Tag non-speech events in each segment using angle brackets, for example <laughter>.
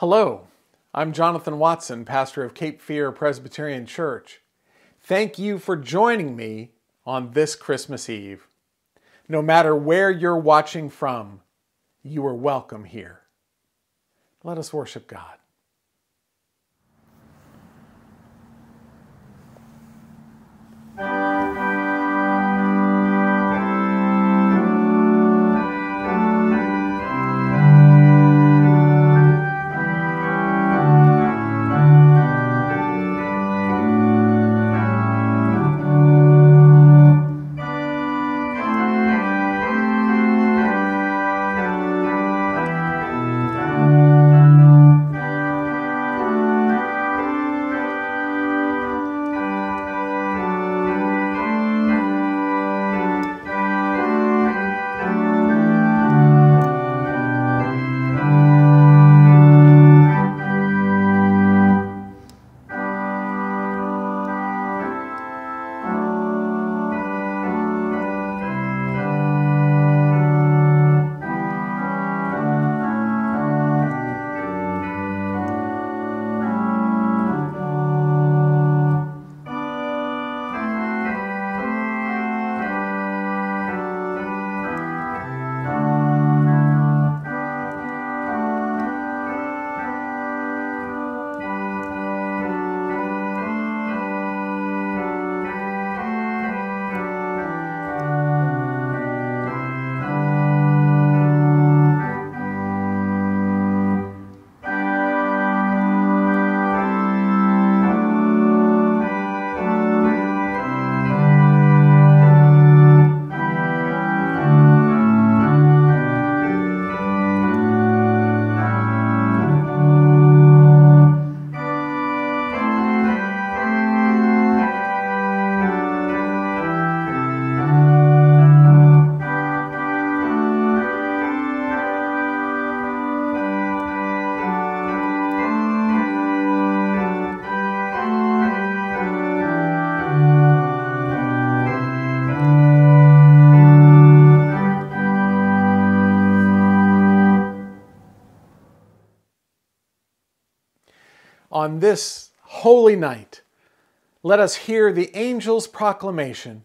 Hello, I'm Jonathan Watson, pastor of Cape Fear Presbyterian Church. Thank you for joining me on this Christmas Eve. No matter where you're watching from, you are welcome here. Let us worship God. Holy night, let us hear the angel's proclamation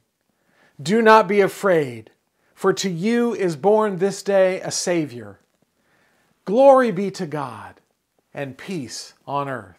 Do not be afraid, for to you is born this day a Savior. Glory be to God, and peace on earth.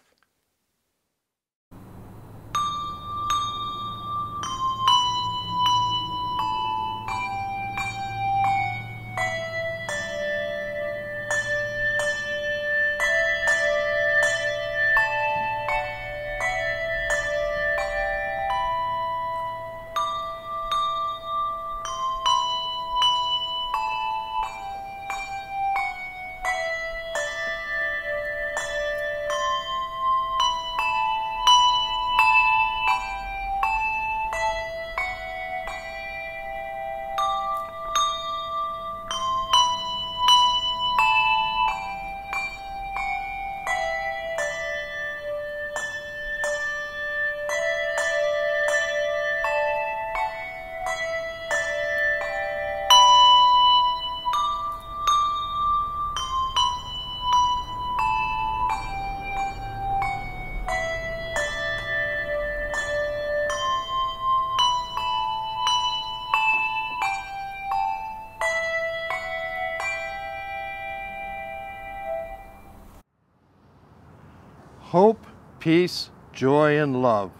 Hope, peace, joy, and love.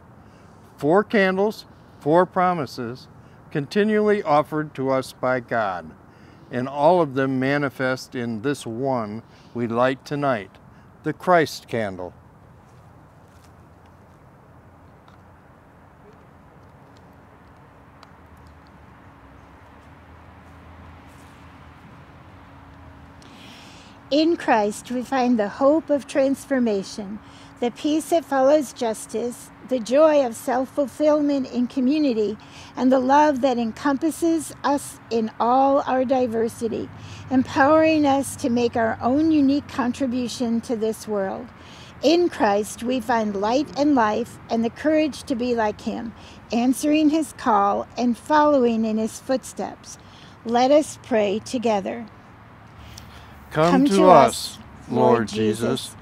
Four candles, four promises, continually offered to us by God, and all of them manifest in this one we light tonight, the Christ candle. In Christ, we find the hope of transformation, the peace that follows justice, the joy of self fulfillment in community, and the love that encompasses us in all our diversity, empowering us to make our own unique contribution to this world. In Christ, we find light and life and the courage to be like Him, answering His call and following in His footsteps. Let us pray together. Come, to us, Lord Jesus,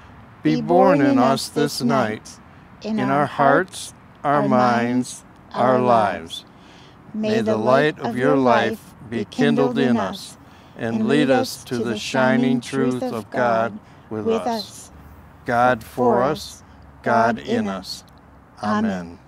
be born in us this night, in our hearts, our minds, our lives. May the light of your life be kindled in us and lead us to the shining truth of God with us. God for us, God in us. Amen.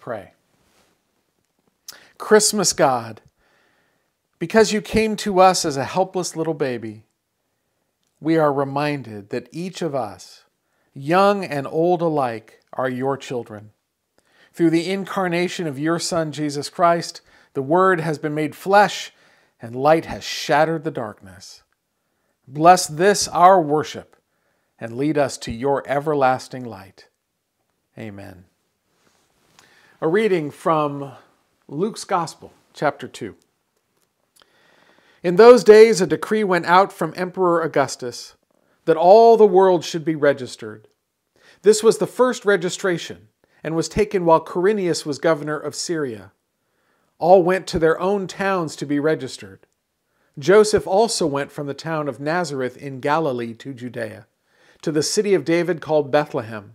Pray. Christmas God, because you came to us as a helpless little baby, we are reminded that each of us, young and old alike, are your children. Through the incarnation of your Son, Jesus Christ, the Word has been made flesh, and light has shattered the darkness. Bless this our worship, and lead us to your everlasting light. Amen. A reading from Luke's Gospel, chapter 2. In those days, a decree went out from Emperor Augustus that all the world should be registered. This was the first registration and was taken while Quirinius was governor of Syria. All went to their own towns to be registered. Joseph also went from the town of Nazareth in Galilee to Judea, to the city of David called Bethlehem,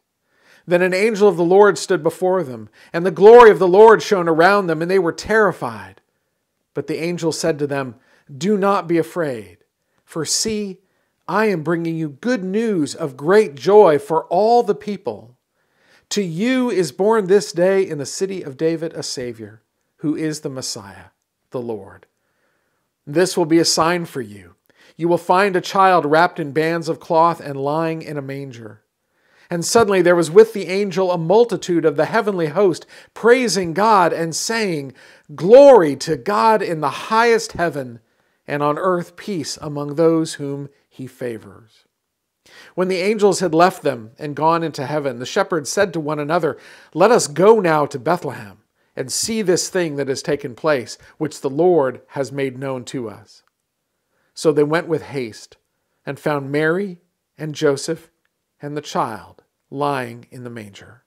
Then an angel of the Lord stood before them, and the glory of the Lord shone around them, and they were terrified. But the angel said to them, Do not be afraid, for see, I am bringing you good news of great joy for all the people. To you is born this day in the city of David a Savior who is the Messiah, the Lord. This will be a sign for you. You will find a child wrapped in bands of cloth and lying in a manger. And suddenly there was with the angel a multitude of the heavenly host, praising God and saying, Glory to God in the highest heaven, and on earth peace among those whom he favors. When the angels had left them and gone into heaven, the shepherds said to one another, Let us go now to Bethlehem and see this thing that has taken place, which the Lord has made known to us. So they went with haste and found Mary and Joseph and the child lying in the manger.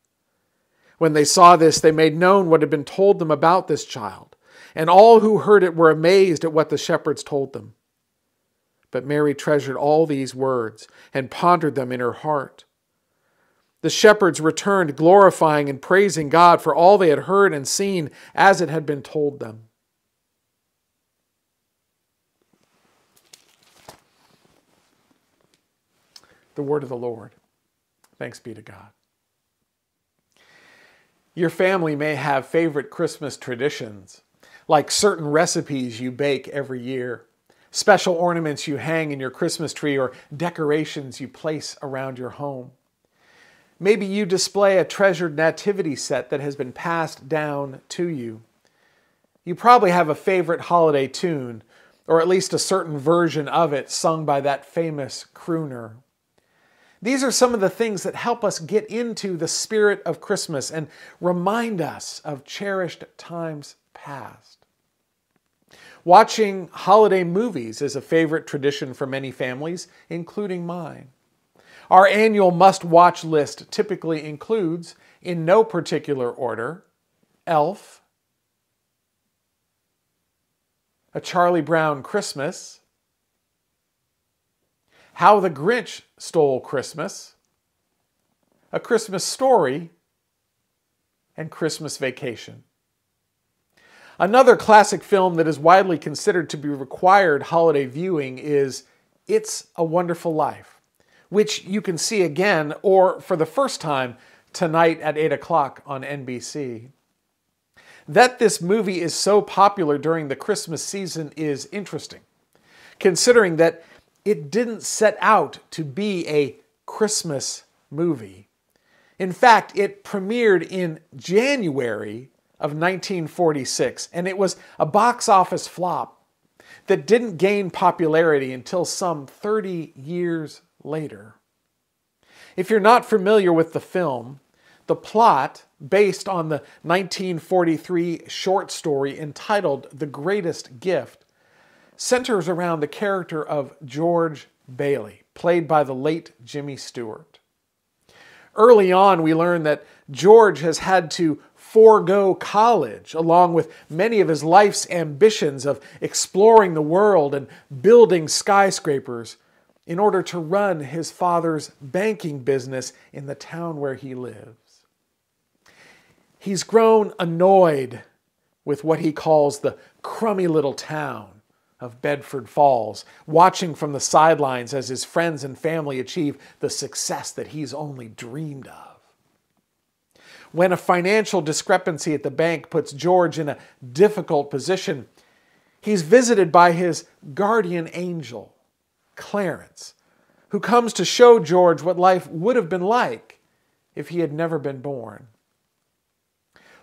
When they saw this, they made known what had been told them about this child, and all who heard it were amazed at what the shepherds told them. But Mary treasured all these words and pondered them in her heart. The shepherds returned, glorifying and praising God for all they had heard and seen as it had been told them. The word of the Lord. Thanks be to God. Your family may have favorite Christmas traditions, like certain recipes you bake every year, special ornaments you hang in your Christmas tree, or decorations you place around your home. Maybe you display a treasured nativity set that has been passed down to you. You probably have a favorite holiday tune, or at least a certain version of it sung by that famous crooner. These are some of the things that help us get into the spirit of Christmas and remind us of cherished times past. Watching holiday movies is a favorite tradition for many families, including mine. Our annual must watch list typically includes, in no particular order, Elf, A Charlie Brown Christmas, How the Grinch Stole Christmas, A Christmas Story, and Christmas Vacation. Another classic film that is widely considered to be required holiday viewing is It's a Wonderful Life which you can see again or for the first time tonight at 8 o'clock on NBC. That this movie is so popular during the Christmas season is interesting, considering that it didn't set out to be a Christmas movie. In fact, it premiered in January of 1946, and it was a box office flop that didn't gain popularity until some 30 years later. If you're not familiar with the film, the plot, based on the 1943 short story entitled The Greatest Gift, centers around the character of George Bailey, played by the late Jimmy Stewart. Early on, we learn that George has had to forego college, along with many of his life's ambitions of exploring the world and building skyscrapers, in order to run his father's banking business in the town where he lives. He's grown annoyed with what he calls the crummy little town of Bedford Falls, watching from the sidelines as his friends and family achieve the success that he's only dreamed of. When a financial discrepancy at the bank puts George in a difficult position, he's visited by his guardian angel, Clarence, who comes to show George what life would have been like if he had never been born.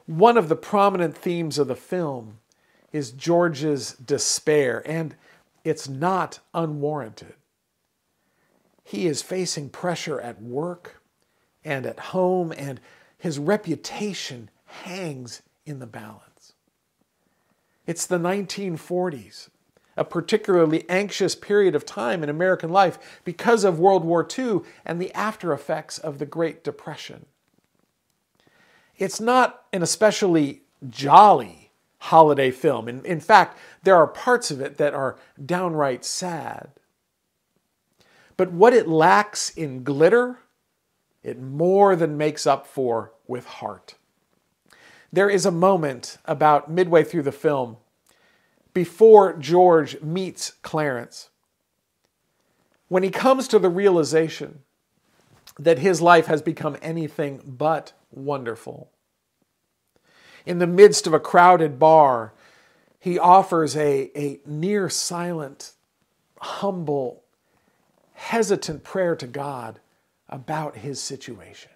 One of the prominent themes of the film is George's despair, and it's not unwarranted. He is facing pressure at work and at home, and his reputation hangs in the balance. It's the 1940s, a particularly anxious period of time in American life because of World War II and the after effects of the Great Depression. It's not an especially jolly holiday film. In, in fact, there are parts of it that are downright sad. But what it lacks in glitter, it more than makes up for with heart. There is a moment about midway through the film before George meets Clarence when he comes to the realization that his life has become anything but wonderful in the midst of a crowded bar, he offers a, a near silent, humble, hesitant prayer to God about his situation.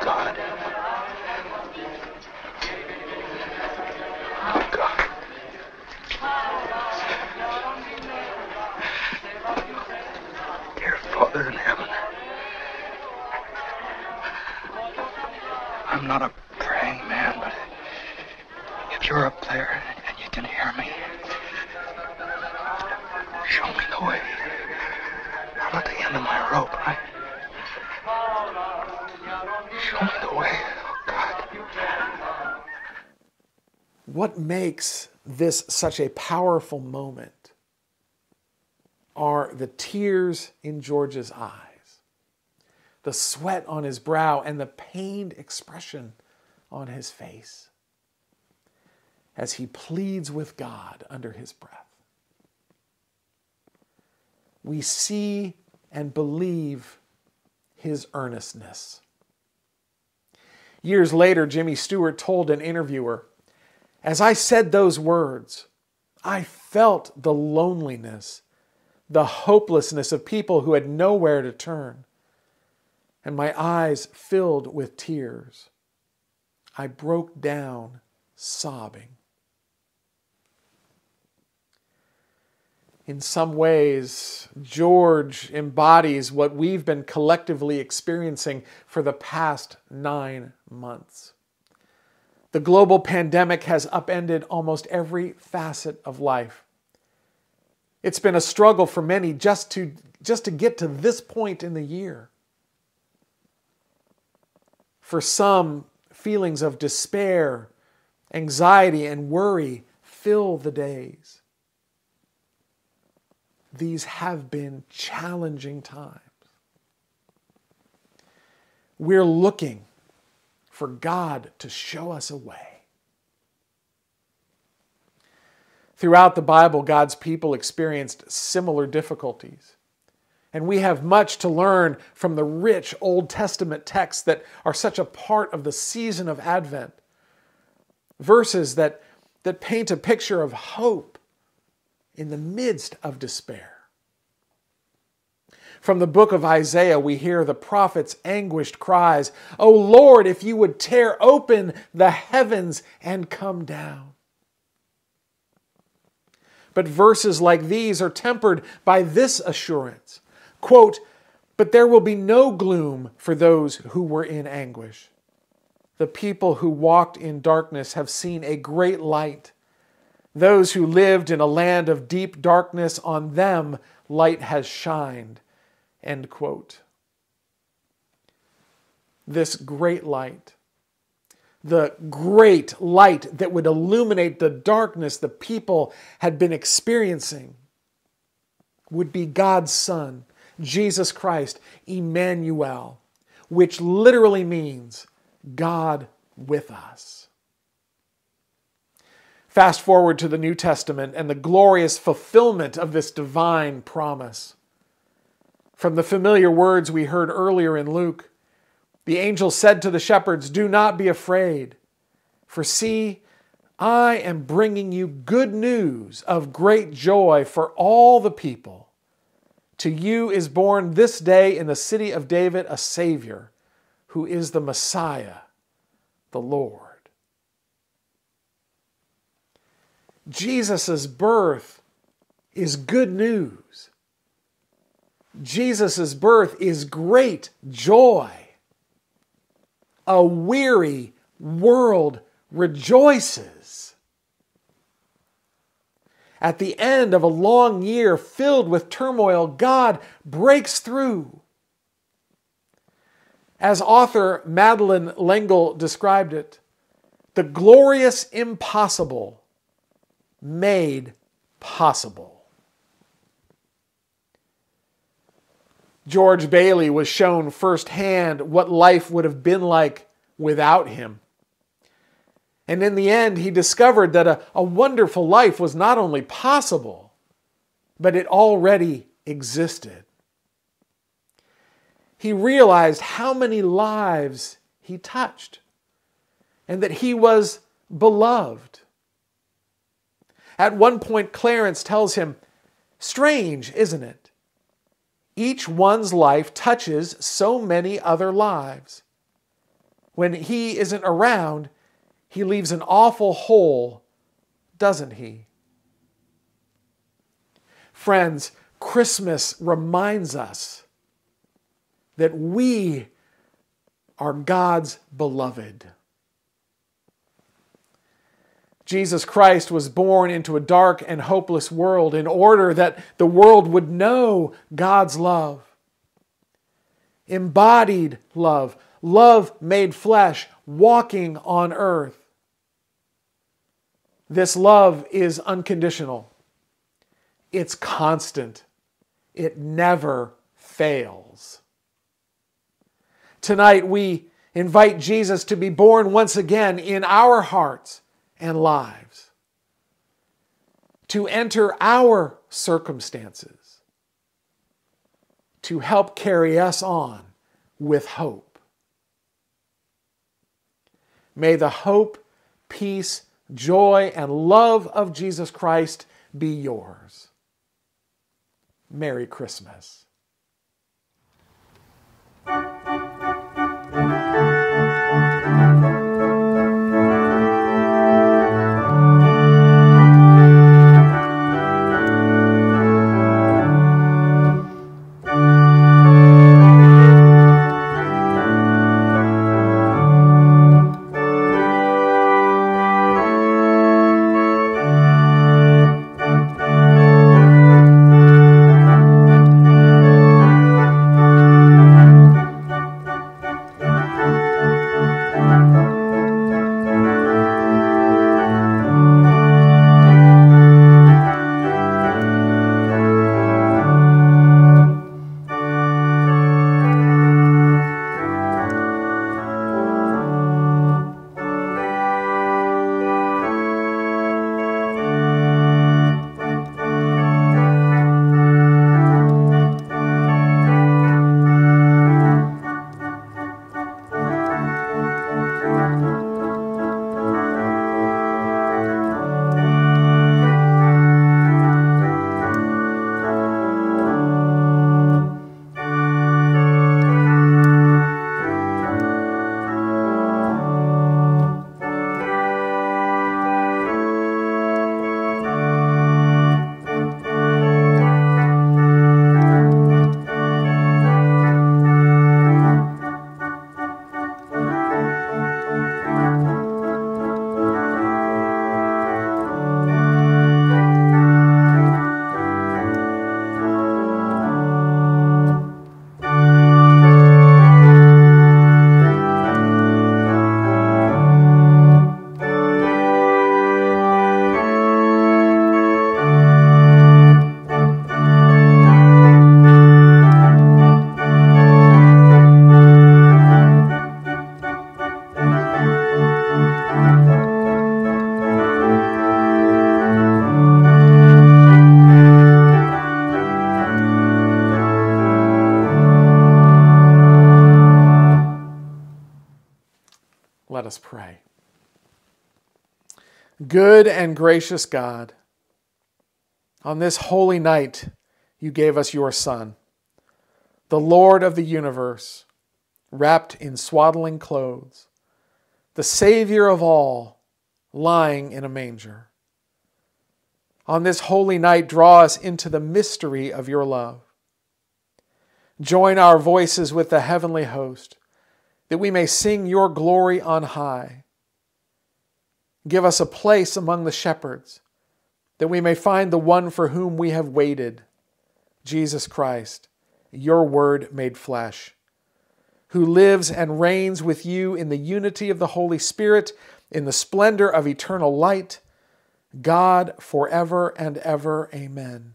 God. Oh, God. Dear Father in heaven, I'm not a praying man, but if you're up there and you can hear me, show me the way. I'm at the end of my rope, right? Show me the way, oh God. What makes this such a powerful moment are the tears in George's eyes, the sweat on his brow, and the pained expression on his face as he pleads with God under his breath. We see and believe his earnestness. Years later, Jimmy Stewart told an interviewer, As I said those words, I felt the loneliness the hopelessness of people who had nowhere to turn. And my eyes filled with tears. I broke down sobbing. In some ways, George embodies what we've been collectively experiencing for the past nine months. The global pandemic has upended almost every facet of life. It's been a struggle for many just to, just to get to this point in the year. For some, feelings of despair, anxiety, and worry fill the days. These have been challenging times. We're looking for God to show us a way. Throughout the Bible, God's people experienced similar difficulties. And we have much to learn from the rich Old Testament texts that are such a part of the season of Advent. Verses that, that paint a picture of hope in the midst of despair. From the book of Isaiah, we hear the prophet's anguished cries, O Lord, if you would tear open the heavens and come down. But verses like these are tempered by this assurance quote, But there will be no gloom for those who were in anguish. The people who walked in darkness have seen a great light. Those who lived in a land of deep darkness, on them light has shined. End quote. This great light the great light that would illuminate the darkness the people had been experiencing would be God's Son, Jesus Christ, Emmanuel, which literally means God with us. Fast forward to the New Testament and the glorious fulfillment of this divine promise. From the familiar words we heard earlier in Luke, the angel said to the shepherds, Do not be afraid, for see, I am bringing you good news of great joy for all the people. To you is born this day in the city of David a Savior, who is the Messiah, the Lord. Jesus' birth is good news. Jesus' birth is great joy. A weary world rejoices. At the end of a long year filled with turmoil, God breaks through. As author Madeleine L'Engle described it, the glorious impossible made possible. George Bailey was shown firsthand what life would have been like without him. And in the end, he discovered that a, a wonderful life was not only possible, but it already existed. He realized how many lives he touched and that he was beloved. At one point, Clarence tells him, Strange, isn't it? Each one's life touches so many other lives. When he isn't around, he leaves an awful hole, doesn't he? Friends, Christmas reminds us that we are God's beloved. Jesus Christ was born into a dark and hopeless world in order that the world would know God's love. Embodied love, love made flesh, walking on earth. This love is unconditional, it's constant, it never fails. Tonight, we invite Jesus to be born once again in our hearts and lives, to enter our circumstances, to help carry us on with hope. May the hope, peace, joy, and love of Jesus Christ be yours. Merry Christmas. Good and gracious God, on this holy night, you gave us your Son, the Lord of the universe, wrapped in swaddling clothes, the Savior of all, lying in a manger. On this holy night, draw us into the mystery of your love. Join our voices with the heavenly host, that we may sing your glory on high Give us a place among the shepherds, that we may find the one for whom we have waited, Jesus Christ, your word made flesh, who lives and reigns with you in the unity of the Holy Spirit, in the splendor of eternal light, God forever and ever. Amen.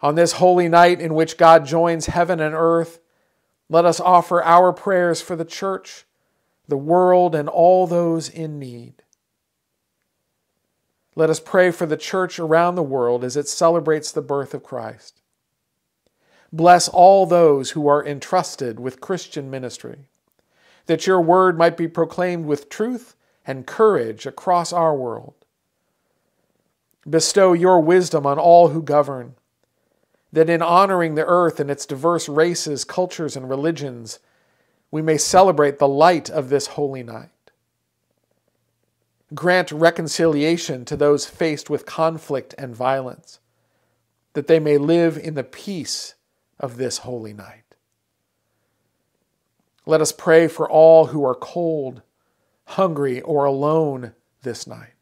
On this holy night in which God joins heaven and earth, let us offer our prayers for the church the world, and all those in need. Let us pray for the church around the world as it celebrates the birth of Christ. Bless all those who are entrusted with Christian ministry, that your word might be proclaimed with truth and courage across our world. Bestow your wisdom on all who govern, that in honoring the earth and its diverse races, cultures, and religions, we may celebrate the light of this holy night. Grant reconciliation to those faced with conflict and violence, that they may live in the peace of this holy night. Let us pray for all who are cold, hungry, or alone this night.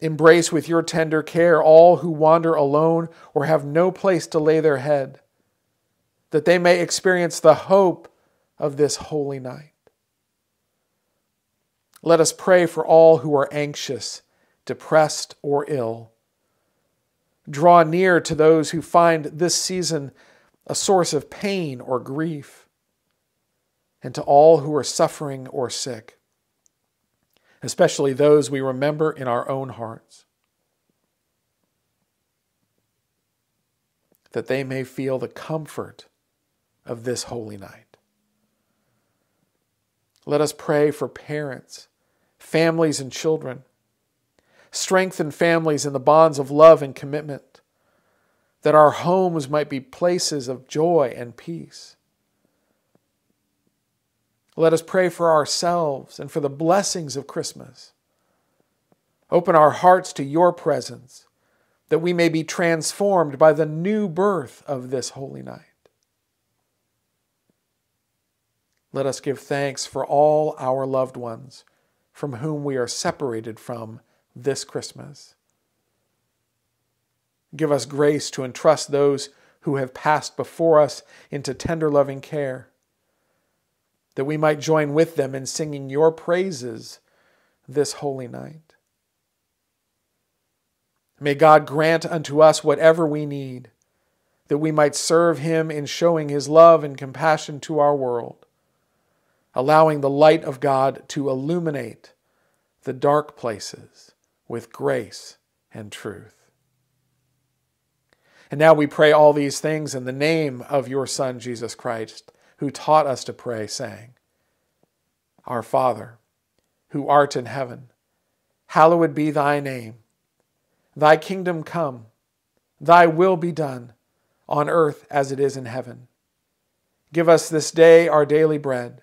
Embrace with your tender care all who wander alone or have no place to lay their head, that they may experience the hope of this holy night. Let us pray for all who are anxious, depressed, or ill. Draw near to those who find this season a source of pain or grief, and to all who are suffering or sick, especially those we remember in our own hearts, that they may feel the comfort of this holy night. Let us pray for parents, families, and children. Strengthen families in the bonds of love and commitment, that our homes might be places of joy and peace. Let us pray for ourselves and for the blessings of Christmas. Open our hearts to your presence, that we may be transformed by the new birth of this holy night. Let us give thanks for all our loved ones from whom we are separated from this Christmas. Give us grace to entrust those who have passed before us into tender loving care, that we might join with them in singing your praises this holy night. May God grant unto us whatever we need, that we might serve him in showing his love and compassion to our world allowing the light of God to illuminate the dark places with grace and truth. And now we pray all these things in the name of your Son, Jesus Christ, who taught us to pray, saying, Our Father, who art in heaven, hallowed be thy name. Thy kingdom come, thy will be done, on earth as it is in heaven. Give us this day our daily bread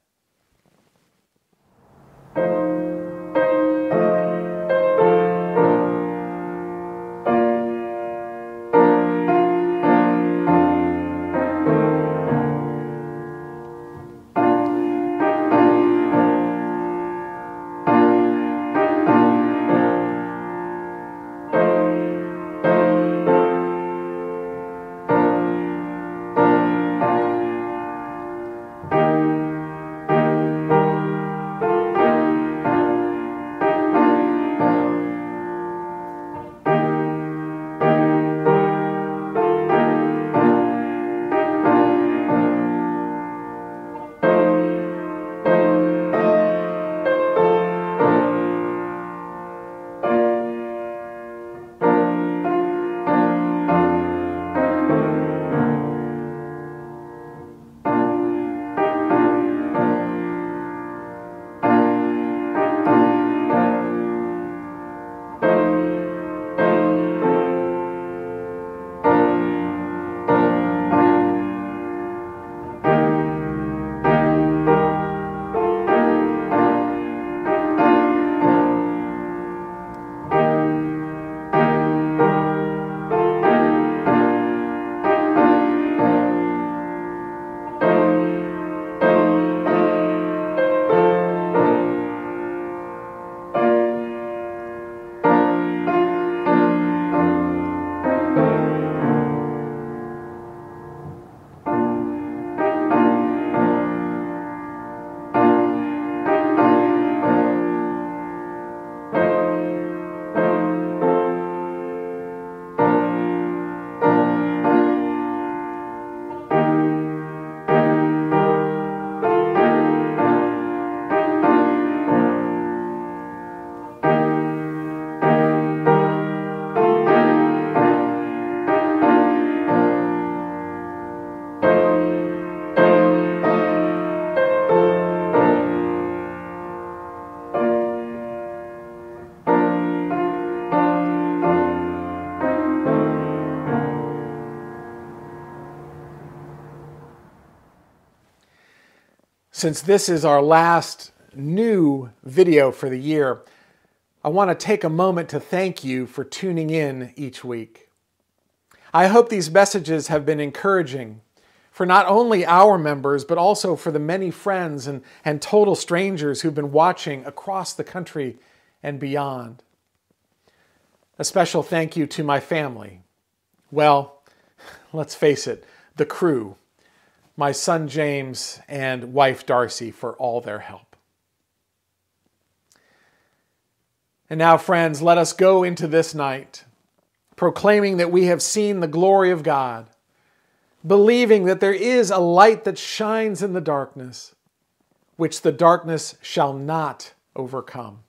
Since this is our last new video for the year, I want to take a moment to thank you for tuning in each week. I hope these messages have been encouraging for not only our members, but also for the many friends and, and total strangers who've been watching across the country and beyond. A special thank you to my family. Well, <laughs> let's face it, the crew, my son James and wife Darcy, for all their help. And now, friends, let us go into this night proclaiming that we have seen the glory of God, believing that there is a light that shines in the darkness, which the darkness shall not overcome.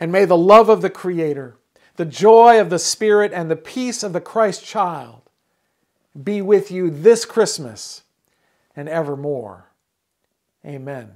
And may the love of the Creator, the joy of the Spirit, and the peace of the Christ child be with you this Christmas and evermore. Amen.